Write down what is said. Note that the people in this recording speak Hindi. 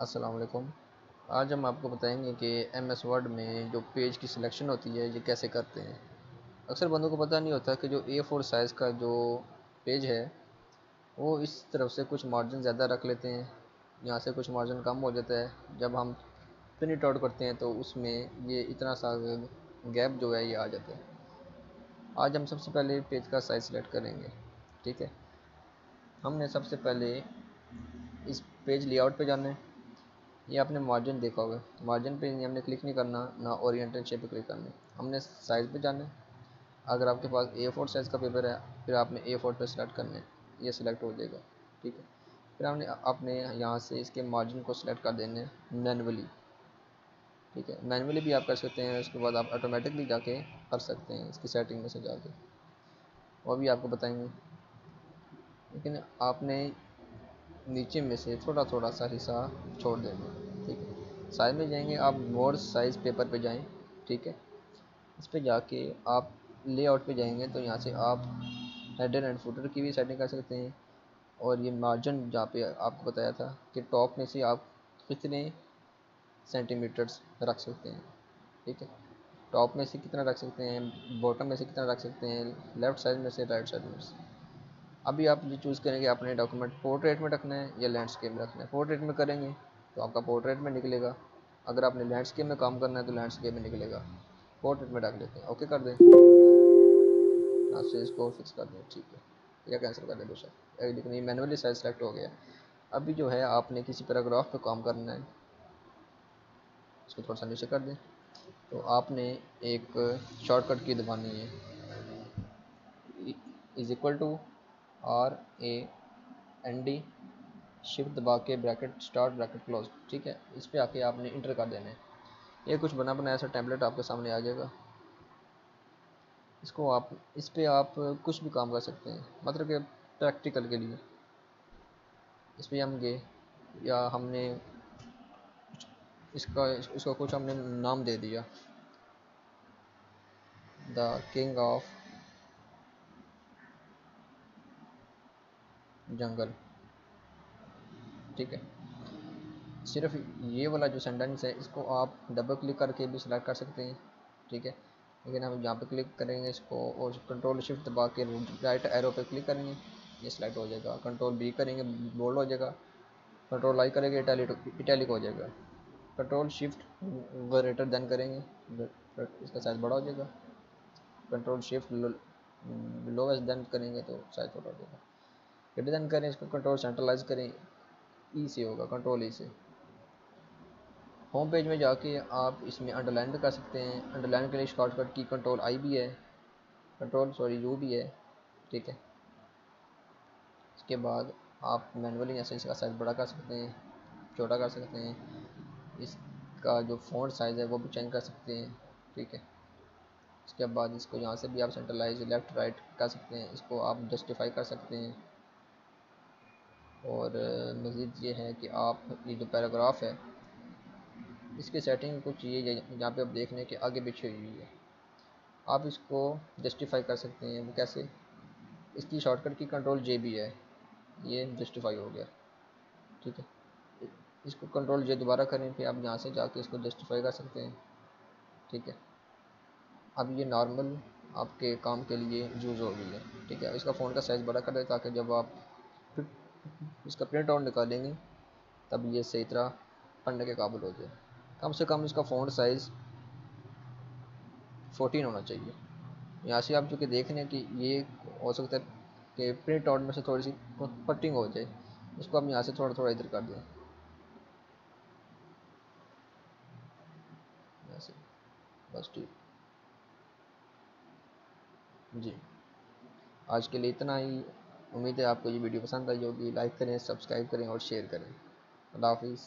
अस्सलाम वालेकुम आज हम आपको बताएँगे कि एम एस वर्ड में जो पेज की सिलेक्शन होती है, ये कैसे करते हैं। अक्सर बंदों को पता नहीं होता कि जो ए फोर साइज़ का जो पेज है, वो इस तरफ़ से कुछ मार्जिन ज़्यादा रख लेते हैं, यहाँ से कुछ मार्जिन कम हो जाता है। जब हम प्रिंट आउट करते हैं तो उसमें ये इतना सा गैप जो है, ये आ जाता है। आज हम सबसे पहले पेज का साइज़ सेलेक्ट करेंगे, ठीक है? हमने सबसे पहले इस पेज लेआउट पे जाना है। ये आपने मार्जिन देखा होगा। मार्जिन पे हमने क्लिक नहीं करना, ना ओरिएंटल शेप पे क्लिक करना। हमने साइज़ पे जाना है। अगर आपके पास ए फोर साइज़ का पेपर है, फिर आपने ए फोर पे सेलेक्ट करना है। ये सिलेक्ट हो जाएगा, ठीक है? फिर हमने आपने यहाँ से इसके मार्जिन को सिलेक्ट कर देने मैनुअली ठीक है? मैनुअली भी आप कर सकते हैं, उसके बाद आप ऑटोमेटिकली जाके कर सकते हैं इसकी सेटिंग में से जाके। वो भी आपको बताएँगे। लेकिन आपने नीचे में से थोड़ा थोड़ा सा हिस्सा छोड़ देंगे, ठीक है? साइज़ में जाएँगे, आप मोर साइज़ पेपर पे जाएँ, ठीक है? इस पर जाके आप लेआउट पे जाएँगे तो यहाँ से आप हेडर एंड फुटर की भी सेटिंग कर सकते हैं। और ये मार्जिन जहाँ पे आपको बताया था कि टॉप में से आप कितने सेंटीमीटर्स रख सकते हैं, ठीक है? टॉप में से कितना रख सकते हैं बॉटम में से कितना रख सकते हैं लेफ़्ट साइड में से राइट साइड में से। अभी आप ये चूज़ करेंगे अपने डॉक्यूमेंट पोर्ट्रेट में रखना है या लैंडस्केप में रखना है? पोर्ट्रेट में करेंगे तो आपका पोर्ट्रेट में निकलेगा। अगर आपने लैंडस्केप में काम करना है तो लैंडस्केप में निकलेगा। पोर्ट्रेट में रख लेते हैं। ओके कर दें? आपसे इसको फिक्स कर दें। ठीक है। या कैंसिल कर दें बेशक लेकिन ये मैनुअली साइज़ सेलेक्ट हो गया। अभी जो है, आपने किसी पैराग्राफ पे काम करना है, इसको थोड़ा सा नीचे कर दें। तो आपने एक शॉर्टकट की दबानी है। Is equal to R A N D shift दबा के ब्रैकेट स्टार्ट ब्रैकेट क्लोज ठीक है? इस पर आके आपने इंटर कर देना है। ये कुछ बना बनाया सा टैबलेट आपके सामने आ जाएगा। इसको आप, इस पर आप कुछ भी काम कर सकते हैं मतलब कि प्रैक्टिकल के लिए। इस पर हम गए या हमने इसका इसका कुछ हमने नाम दे दिया। The king of jungle. ठीक है? सिर्फ़ ये वाला जो सेंटेंस है, इसको आप डबल क्लिक करके भी सिलेक्ट कर सकते हैं। ठीक है? लेकिन हम जहाँ पे क्लिक करेंगे इसको और कंट्रोल शिफ्ट दबा के राइट एरो पे क्लिक करेंगे, ये सिलेक्ट हो जाएगा। कंट्रोल बी करेंगे बोल्ड हो जाएगा। कंट्रोल आई करेंगे इटैलिक इटैलिक हो जाएगा। कंट्रोल शिफ्ट ग्रेटर देन करेंगे, इसका साइज़ बड़ा हो जाएगा। कंट्रोल शिफ्ट लोवेस्ट देन करेंगे तो साइज़ छोटा हो जाएगा। डिज़ाइन करें इसको कंट्रोल सेंट्रलाइज करें। ई e से होगा कंट्रोल ई e से। होम पेज में जाके आप इसमें अंडरलाइन भी कर सकते हैं। अंडरलाइन के लिए शॉर्टकट की कंट्रोल आई भी है। कंट्रोल सॉरी यू भी है। ठीक है। इसके बाद आप मैनुअली ऐसे इसका साइज़ बड़ा कर सकते हैं, छोटा कर सकते हैं। इसका जो फ़ॉन्ट साइज़ है वो भी चेंज कर सकते हैं। ठीक है। इसके बाद इसको यहाँ से भी आप सेंट्रलाइज लेफ़्ट राइट कर सकते हैं। इसको आप जस्टिफाई कर सकते हैं। और मज़ीद ये है कि आप, ये जो पैराग्राफ है, इसकी सेटिंग कुछ ये यहाँ पे आप देख लें कि आगे पीछे हुई है। आप इसको जस्टिफाई कर सकते हैं, वो कैसे? इसकी शॉर्टकट की कंट्रोल जे भी है। ये जस्टिफाई हो गया। ठीक है? इसको कंट्रोल जे दोबारा करें, फिर आप यहाँ से जाके इसको जस्टिफाई कर सकते हैं। ठीक है? अब ये नॉर्मल आपके काम के लिए यूज़ हो गई है। ठीक है? इसका फ़ोन का साइज़ बड़ा कर दें ताकि जब आप इसका प्रिंट आउट निकालेंगे, तब ये सही तरह पढ़ने के काबिल हो जाए। कम से कम इसका फ़ॉन्ट साइज़ 14 होना चाहिए। यहाँ से आप जो कि देख रहे हैं कि ये हो सकता है कि प्रिंट आउट में से थोड़ी सी पट्टिंग हो जाए इसको हम यहाँ से थोड़ा थोड़ा इधर कर दें। बस ठीक। जी। आज के लिए इतना ही। उम्मीद है आपको ये वीडियो पसंद आई होगी। लाइक करें, सब्सक्राइब करें और शेयर करें। अल्लाह हाफिज़।